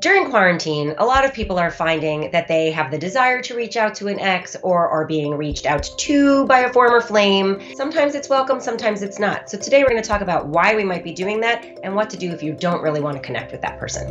During quarantine, a lot of people are finding that they have the desire to reach out to an ex or are being reached out to by a former flame. Sometimes it's welcome, sometimes it's not. So today we're going to talk about why we might be doing that and what to do if you don't really want to connect with that person.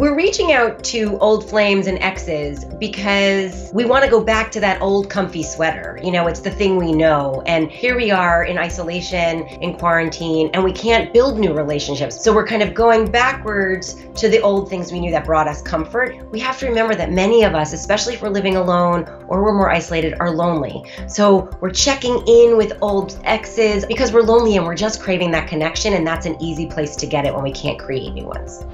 We're reaching out to old flames and exes because we want to go back to that old comfy sweater. You know, it's the thing we know. And here we are in isolation, in quarantine, and we can't build new relationships. So we're kind of going backwards to the old things we knew that brought us comfort. We have to remember that many of us, especially if we're living alone or we're more isolated, are lonely. So we're checking in with old exes because we're lonely and we're just craving that connection. And that's an easy place to get it when we can't create new ones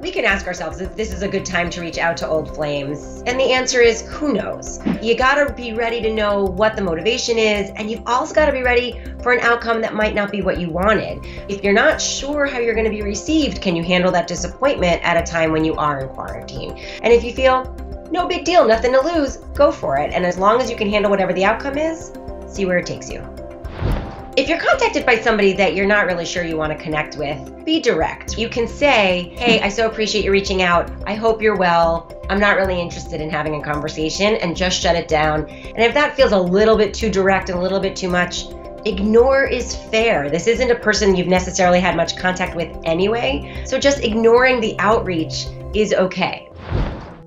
we can ask ourselves if this is a good time to reach out to old flames. And the answer is who knows? You gotta be ready to know what the motivation is, and you've also gotta be ready for an outcome that might not be what you wanted. If you're not sure how you're gonna be received, can you handle that disappointment at a time when you are in quarantine? And if you feel, no big deal, nothing to lose, go for it. And as long as you can handle whatever the outcome is, see where it takes you. If you're contacted by somebody that you're not really sure you want to connect with, be direct. You can say, Hey, I so appreciate you reaching out. I hope you're well. I'm not really interested in having a conversation, and just shut it down. And if that feels a little bit too direct and a little bit too much, ignore is fair. This isn't a person you've necessarily had much contact with anyway. So just ignoring the outreach is okay.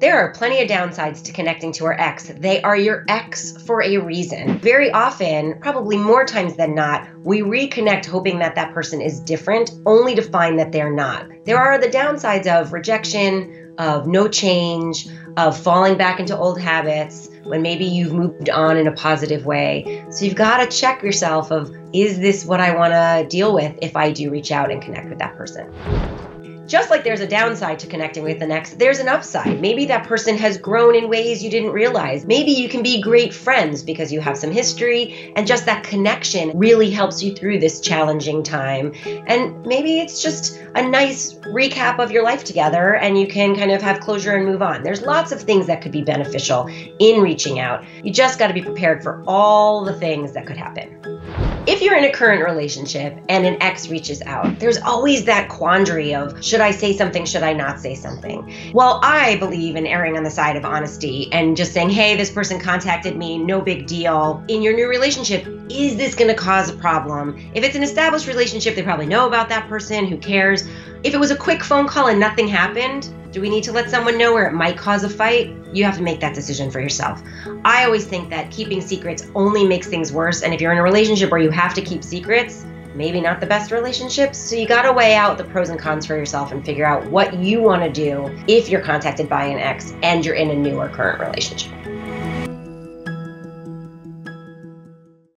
There are plenty of downsides to connecting to our ex. They are your ex for a reason. Very often, probably more times than not, we reconnect hoping that that person is different, only to find that they're not. There are the downsides of rejection, of no change, of falling back into old habits when maybe you've moved on in a positive way. So you've got to check yourself of is this what I want to deal with if I do reach out and connect with that person? Just like there's a downside to connecting with the next, there's an upside. Maybe that person has grown in ways you didn't realize. Maybe you can be great friends because you have some history, and just that connection really helps you through this challenging time. And maybe it's just a nice recap of your life together, and you can kind of have closure and move on. There's lots of things that could be beneficial in reaching out. You just got to be prepared for all the things that could happen. If you're in a current relationship and an ex reaches out, there's always that quandary of should I say something, should I not say something? Well, I believe in erring on the side of honesty and just saying, hey, this person contacted me, no big deal. In your new relationship, is this going to cause a problem? If it's an established relationship, they probably know about that person, who cares? If it was a quick phone call and nothing happened, do we need to let someone know where it might cause a fight? You have to make that decision for yourself. I always think that keeping secrets only makes things worse. And if you're in a relationship where you have to keep secrets, maybe not the best relationships. So you got to weigh out the pros and cons for yourself and figure out what you want to do if you're contacted by an ex and you're in a new or current relationship.